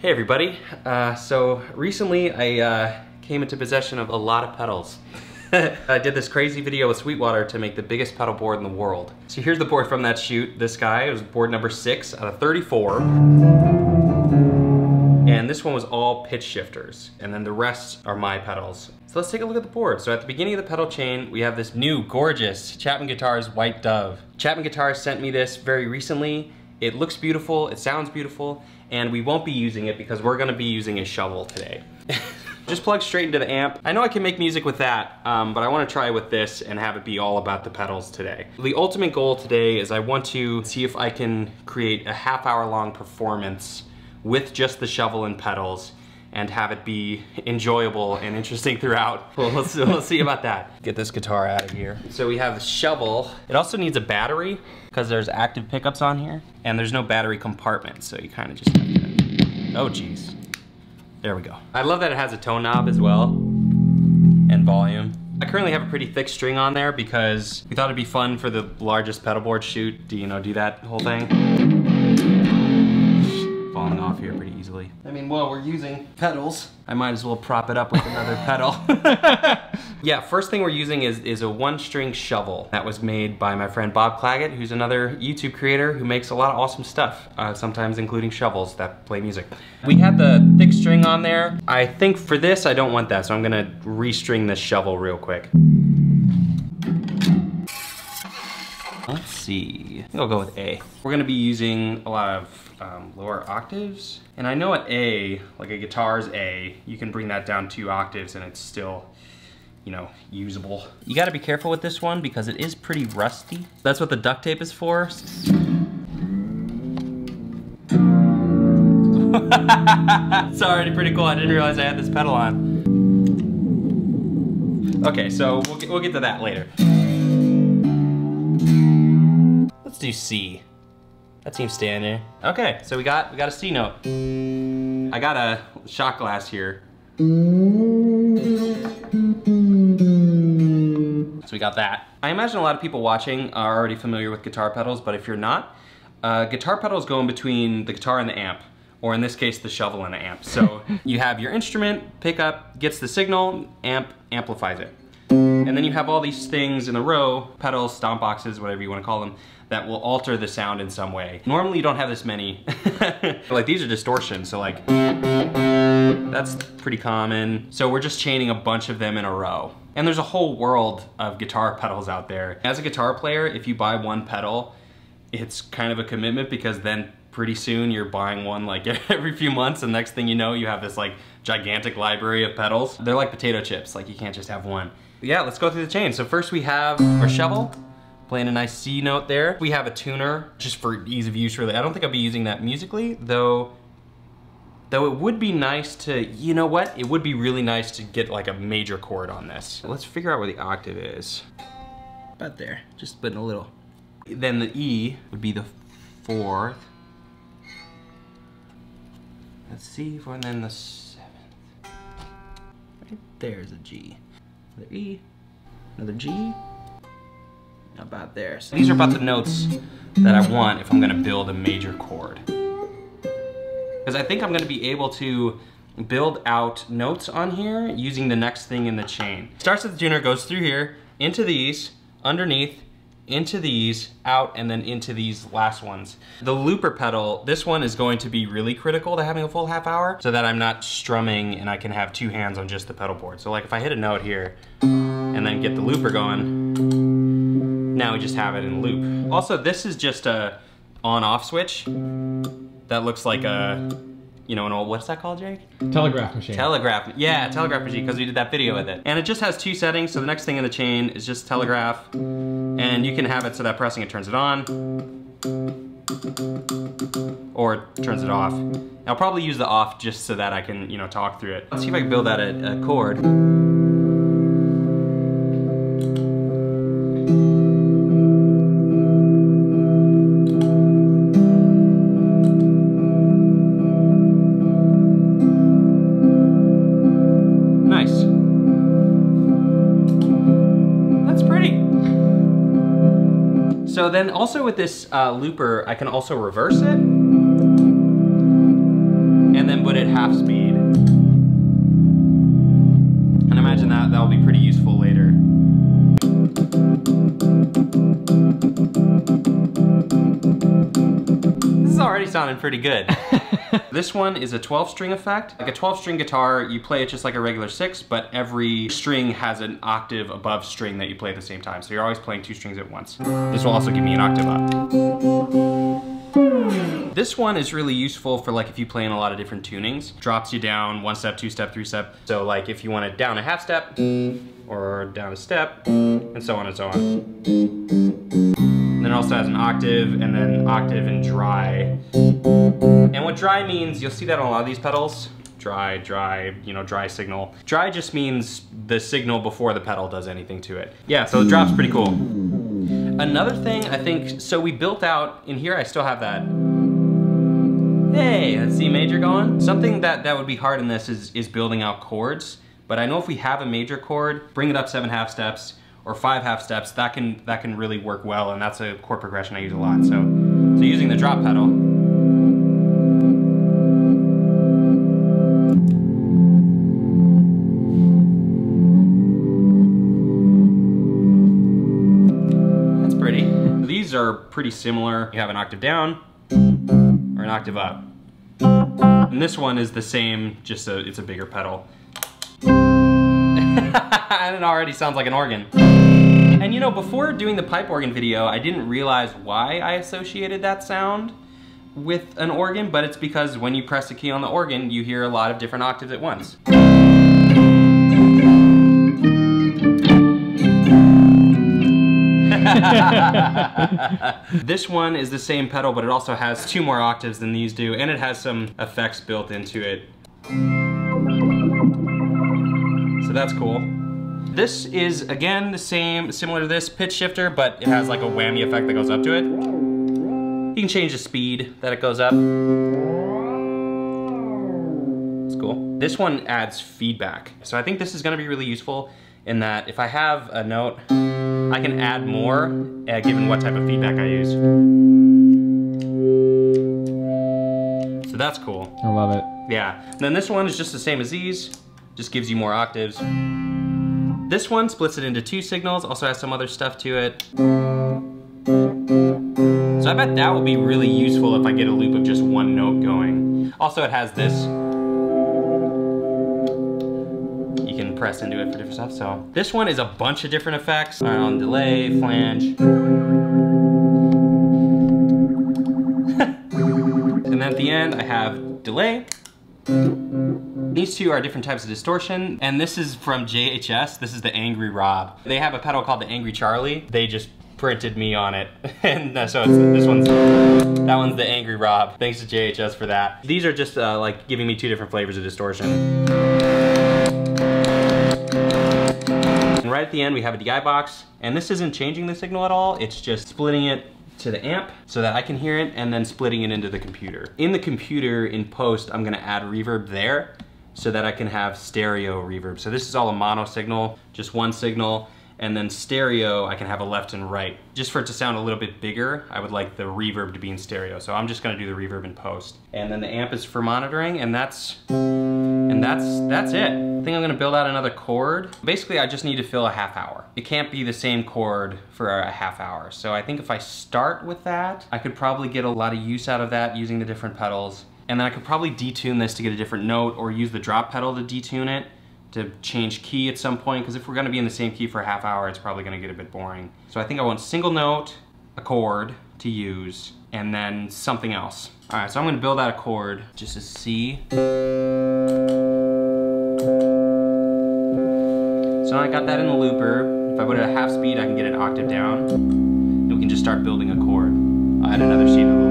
Hey everybody. Uh, so recently I uh, came into possession of a lot of pedals. I did this crazy video with Sweetwater to make the biggest pedal board in the world. So here's the board from that shoot. This guy, it was board number six out of 34. And this one was all pitch shifters. And then the rest are my pedals. So let's take a look at the board. So at the beginning of the pedal chain, we have this new gorgeous Chapman Guitars White Dove. Chapman Guitars sent me this very recently. It looks beautiful, it sounds beautiful, and we won't be using it because we're gonna be using a shovel today. Just plug straight into the amp. I know I can make music with that, um, but I wanna try with this and have it be all about the pedals today. The ultimate goal today is I want to see if I can create a half hour long performance with just the shovel and pedals and have it be enjoyable and interesting throughout. Well, let's, let's see about that. Get this guitar out of here. So we have the shovel. It also needs a battery because there's active pickups on here and there's no battery compartment. So you kind of just have to, oh geez. There we go. I love that it has a tone knob as well and volume. I currently have a pretty thick string on there because we thought it'd be fun for the largest pedal board shoot. Do you know, do that whole thing? falling off here pretty easily. I mean, while we're using pedals, I might as well prop it up with another pedal. yeah, first thing we're using is, is a one string shovel that was made by my friend Bob Clagett, who's another YouTube creator who makes a lot of awesome stuff, uh, sometimes including shovels that play music. We had the thick string on there. I think for this, I don't want that, so I'm gonna restring this shovel real quick. Let's see, I'll go with A. We're gonna be using a lot of um, lower octaves. And I know at A, like a guitar's A, you can bring that down two octaves and it's still, you know, usable. You gotta be careful with this one because it is pretty rusty. That's what the duct tape is for. it's already pretty cool. I didn't realize I had this pedal on. Okay, so we'll get, we'll get to that later. Do C. That seems standard. Okay, so we got we got a C note. I got a shot glass here. So we got that. I imagine a lot of people watching are already familiar with guitar pedals, but if you're not, uh, guitar pedals go in between the guitar and the amp, or in this case, the shovel and the amp. So you have your instrument, pickup, gets the signal, amp amplifies it. And then you have all these things in a row, pedals, stomp boxes, whatever you want to call them, that will alter the sound in some way. Normally you don't have this many. like these are distortions, so like, that's pretty common. So we're just chaining a bunch of them in a row. And there's a whole world of guitar pedals out there. As a guitar player, if you buy one pedal, it's kind of a commitment because then pretty soon you're buying one like every few months and next thing you know you have this like gigantic library of pedals. They're like potato chips, like you can't just have one. Yeah, let's go through the chain. So first we have our shovel, playing a nice C note there. We have a tuner, just for ease of use really. I don't think I'll be using that musically, though Though it would be nice to, you know what? It would be really nice to get like a major chord on this. Let's figure out where the octave is. About there, just putting a little. Then the E would be the fourth. Let's see, for and then the seventh. Right there's a G. Another E, another G, about there. So these are about the notes that I want if I'm gonna build a major chord. Because I think I'm gonna be able to build out notes on here using the next thing in the chain. Starts with the tuner, goes through here, into these, underneath, into these, out, and then into these last ones. The looper pedal, this one is going to be really critical to having a full half hour so that I'm not strumming and I can have two hands on just the pedal board. So like if I hit a note here and then get the looper going, now we just have it in loop. Also, this is just a on-off switch that looks like a you know, an old, what's that called, Jake? Telegraph machine. Telegraph, yeah, telegraph machine, because we did that video with it. And it just has two settings, so the next thing in the chain is just telegraph, and you can have it so that pressing it turns it on, or it turns it off. I'll probably use the off just so that I can, you know, talk through it. Let's see if I can build out a, a chord. Also with this uh, looper, I can also reverse it. Is already sounding pretty good. this one is a 12 string effect. Like a 12 string guitar, you play it just like a regular six, but every string has an octave above string that you play at the same time. So you're always playing two strings at once. This will also give me an octave up. This one is really useful for like if you play in a lot of different tunings. Drops you down one step, two step, three step. So like if you want to down a half step or down a step and so on and so on. Then it also has an octave and then octave and dry. And what dry means, you'll see that on a lot of these pedals. Dry, dry, you know, dry signal. Dry just means the signal before the pedal does anything to it. Yeah, so the drop's pretty cool. Another thing I think, so we built out, in here I still have that Hey, that C major going. Something that, that would be hard in this is, is building out chords. But I know if we have a major chord, bring it up seven half steps or five half steps, that can, that can really work well. And that's a chord progression I use a lot. So, so using the drop pedal, That's pretty. These are pretty similar. You have an octave down, or an octave up. And this one is the same, just a, it's a bigger pedal. and it already sounds like an organ. And you know, before doing the pipe organ video, I didn't realize why I associated that sound with an organ, but it's because when you press a key on the organ, you hear a lot of different octaves at once. this one is the same pedal, but it also has two more octaves than these do, and it has some effects built into it. So that's cool. This is, again, the same, similar to this pitch shifter, but it has like a whammy effect that goes up to it. You can change the speed that it goes up. It's cool. This one adds feedback. So I think this is gonna be really useful in that if I have a note, I can add more uh, given what type of feedback I use. So that's cool. I love it. Yeah. And then this one is just the same as these, just gives you more octaves. This one splits it into two signals, also has some other stuff to it. So I bet that will be really useful if I get a loop of just one note going. Also it has this You can press into it for different stuff. So this one is a bunch of different effects on delay, flange. and then at the end I have delay. These two are different types of distortion, and this is from JHS. This is the Angry Rob. They have a pedal called the Angry Charlie. They just printed me on it. and uh, so this one's, that one's the Angry Rob. Thanks to JHS for that. These are just uh, like giving me two different flavors of distortion. And right at the end, we have a DI box, and this isn't changing the signal at all. It's just splitting it to the amp so that I can hear it and then splitting it into the computer. In the computer, in post, I'm gonna add reverb there so that I can have stereo reverb. So this is all a mono signal, just one signal, and then stereo, I can have a left and right. Just for it to sound a little bit bigger, I would like the reverb to be in stereo. So I'm just gonna do the reverb in post. And then the amp is for monitoring, and that's and that's, that's it. I think I'm gonna build out another chord. Basically, I just need to fill a half hour. It can't be the same chord for a half hour. So I think if I start with that, I could probably get a lot of use out of that using the different pedals. And then I could probably detune this to get a different note or use the drop pedal to detune it to change key at some point because if we're gonna be in the same key for a half hour, it's probably gonna get a bit boring. So I think I want single note, a chord to use, and then something else. All right, so I'm gonna build out a chord, just a C. So now I got that in the looper. If I put it at half speed, I can get an octave down. And we can just start building a chord. I'll add another C the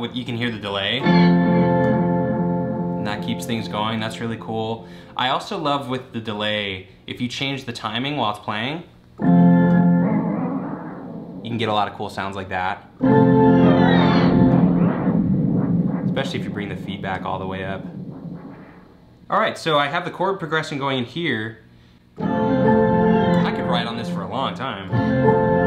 with you can hear the delay. And that keeps things going, that's really cool. I also love with the delay, if you change the timing while it's playing, you can get a lot of cool sounds like that. Especially if you bring the feedback all the way up. All right, so I have the chord progression going in here. I could write on this for a long time.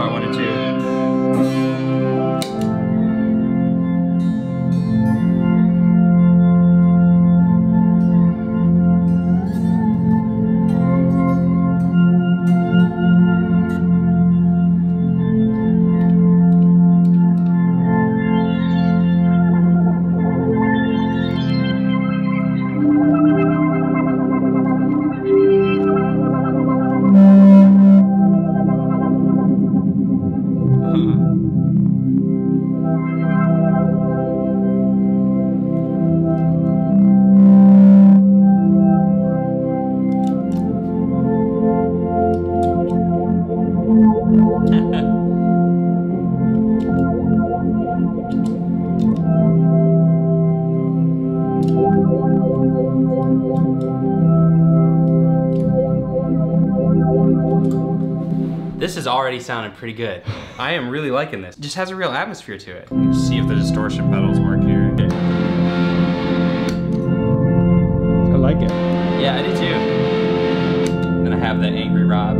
If I wanted to. Already sounding pretty good. I am really liking this. It just has a real atmosphere to it. Let's see if the distortion pedals work here. I like it. Yeah, I do too. Then I have the Angry Rob.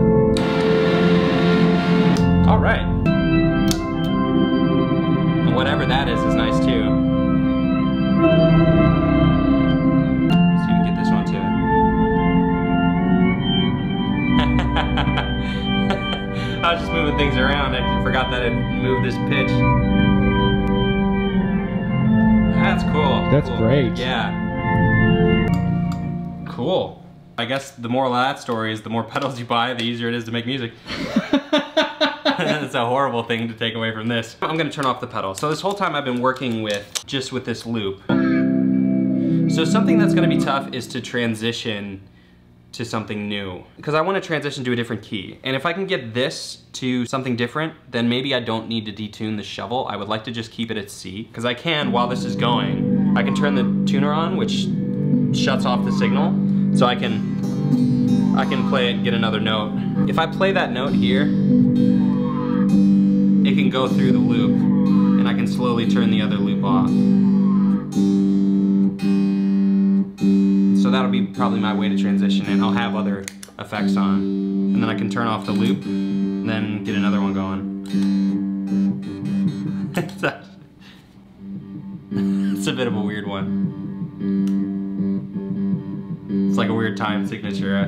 All right. And whatever that is is nice too. Around. I forgot that I'd moved this pitch. That's cool. That's Cool. great. Yeah. Cool. I guess the moral of that story is the more pedals you buy, the easier it is to make music. That's a horrible thing to take away from this. I'm gonna turn off the pedal. So this whole time I've been working with, just with this loop. So something that's gonna be tough is to transition to something new because I want to transition to a different key. And if I can get this to something different, then maybe I don't need to detune the shovel. I would like to just keep it at C because I can, while this is going, I can turn the tuner on, which shuts off the signal. So I can, I can play it, get another note. If I play that note here, it can go through the loop and I can slowly turn the other loop off. So that'll be probably my way to transition and I'll have other effects on. And then I can turn off the loop, then get another one going. it's, a, bit of a weird one. It's like a weird time signature.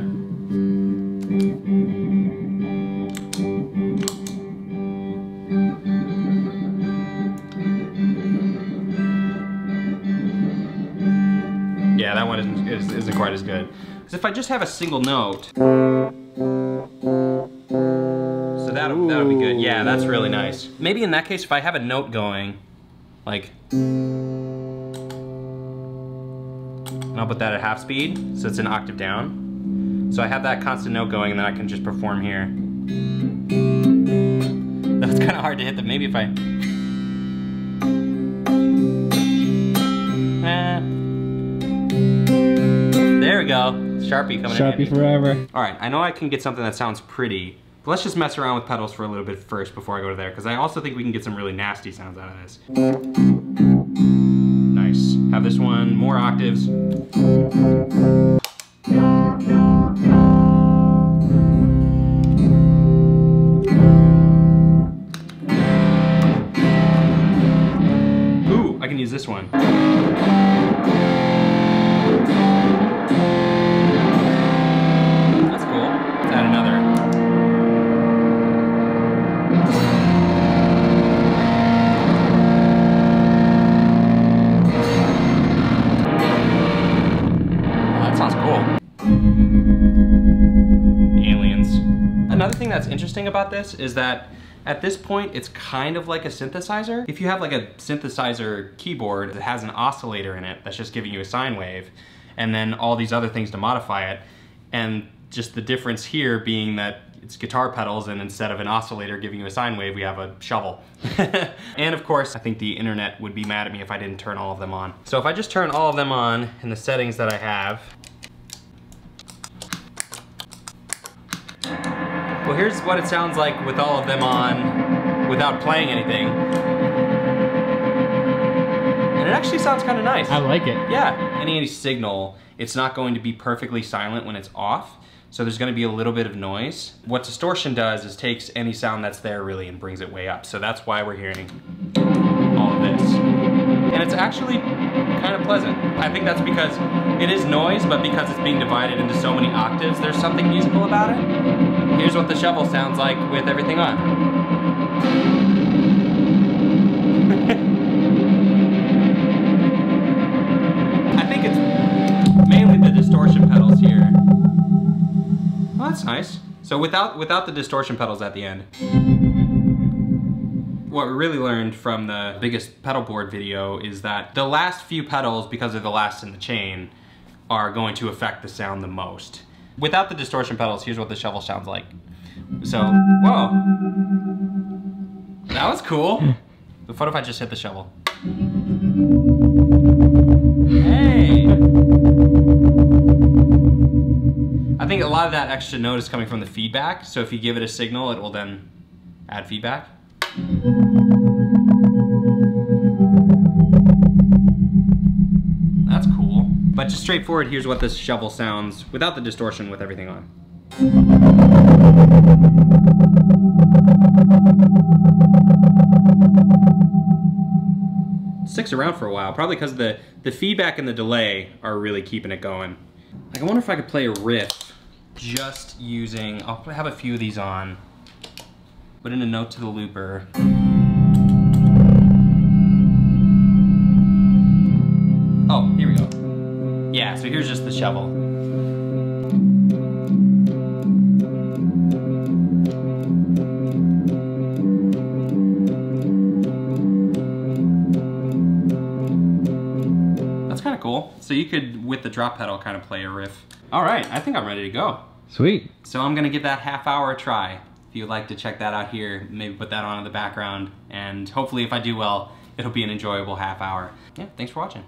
Is, isn't quite as good. Because if I just have a single note, so that'll, that'll be good. Yeah, that's really nice. Maybe in that case, if I have a note going, like, and I'll put that at half speed, so it's an octave down. So I have that constant note going, and then I can just perform here. That's kind of hard to hit them. Maybe if I... we go. Sharpie coming Sharpie in. forever. All right, I know I can get something that sounds pretty, but let's just mess around with pedals for a little bit first before I go to there, because I also think we can get some really nasty sounds out of this. Nice. Have this one, more octaves. Ooh, I can use this one. Interesting about this is that at this point, it's kind of like a synthesizer. If you have like a synthesizer keyboard that has an oscillator in it that's just giving you a sine wave, and then all these other things to modify it, and just the difference here being that it's guitar pedals and instead of an oscillator giving you a sine wave, we have a shovel. and of course, I think the internet would be mad at me if I didn't turn all of them on. So if I just turn all of them on in the settings that I have, Well, here's what it sounds like with all of them on without playing anything. And it actually sounds kind of nice. I like it. Yeah, any, any signal, it's not going to be perfectly silent when it's off. So there's gonna be a little bit of noise. What distortion does is takes any sound that's there really and brings it way up. So that's why we're hearing all of this. And it's actually kind of pleasant. I think that's because it is noise, but because it's being divided into so many octaves, there's something musical about it. Here's what the shovel sounds like with everything on. I think it's mainly the distortion pedals here. That's nice. So without without the distortion pedals at the end. What we really learned from the biggest pedal board video is that the last few pedals, because they're the last in the chain, are going to affect the sound the most. Without the distortion pedals, here's what the shovel sounds like. So, whoa. That was cool. But what if I just hit the shovel? Hey! I think a lot of that extra note is coming from the feedback, so if you give it a signal, it will then add feedback. That's cool. But just straightforward, here's what this shovel sounds without the distortion with everything on. Sticks around for a while, probably because the, the feedback and the delay are really keeping it going. Like, I wonder if I could play a riff just using, I'll have a few of these on. Put in a note to the looper. Oh, here we go. Yeah, so here's just the shovel. That's kind of cool. So you could, with the drop pedal, kind of play a riff. All right, I think I'm ready to go. Sweet. So I'm gonna give that half hour a try. If you'd like to check that out here, maybe put that on in the background, and hopefully if I do well, it'll be an enjoyable half hour. Yeah, thanks for watching.